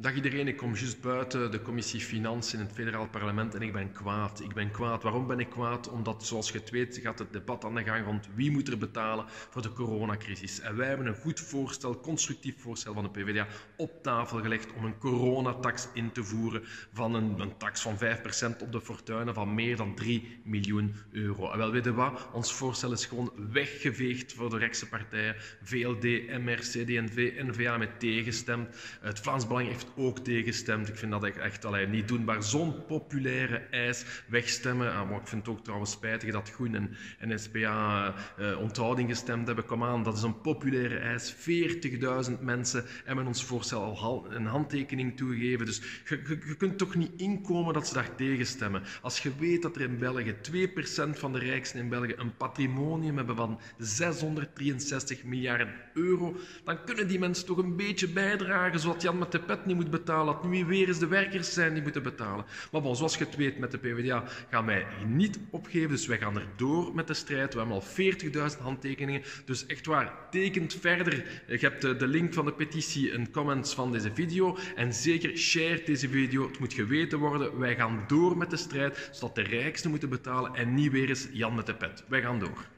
Dag iedereen, ik kom juist buiten de commissie Financiën in het federaal parlement en ik ben kwaad. Ik ben kwaad. Waarom ben ik kwaad? Omdat, zoals je het weet, gaat het debat aan de gang rond wie moet er betalen voor de coronacrisis. En wij hebben een goed voorstel, constructief voorstel van de PvdA op tafel gelegd om een coronatax in te voeren van een, een tax van 5% op de fortuinen van meer dan 3 miljoen euro. En wel, weten wat? Ons voorstel is gewoon weggeveegd voor de rechtse partijen. VLD, MR, CD&V, N-VA met tegenstemd. Het Vlaams Belang heeft ook tegenstemd. Ik vind dat echt allee, niet doenbaar. Zo'n populaire eis wegstemmen. Ah, maar ik vind het ook trouwens spijtig dat Groen en, en SPA uh, onthouding gestemd hebben. Kom aan, dat is een populaire eis. 40.000 mensen hebben ons voorstel al een handtekening toegegeven. Dus je, je, kunt toch niet inkomen dat ze daar tegenstemmen. Als je weet dat er in België 2% van de rijksten in België een patrimonium hebben van 663 miljard euro, dan kunnen die mensen toch een beetje bijdragen, zodat Jan met de pet niet moet betalen, dat nu weer eens de werkers zijn die moeten betalen. Maar zoals je het weet met de PvdA gaan wij niet opgeven, dus wij gaan er door met de strijd. We hebben al 40.000 handtekeningen, dus echt waar, tekent verder. Je hebt de link van de petitie en comments van deze video en zeker share deze video. Het moet geweten worden, wij gaan door met de strijd, zodat de rijksten moeten betalen en niet weer eens Jan met de pet. Wij gaan door.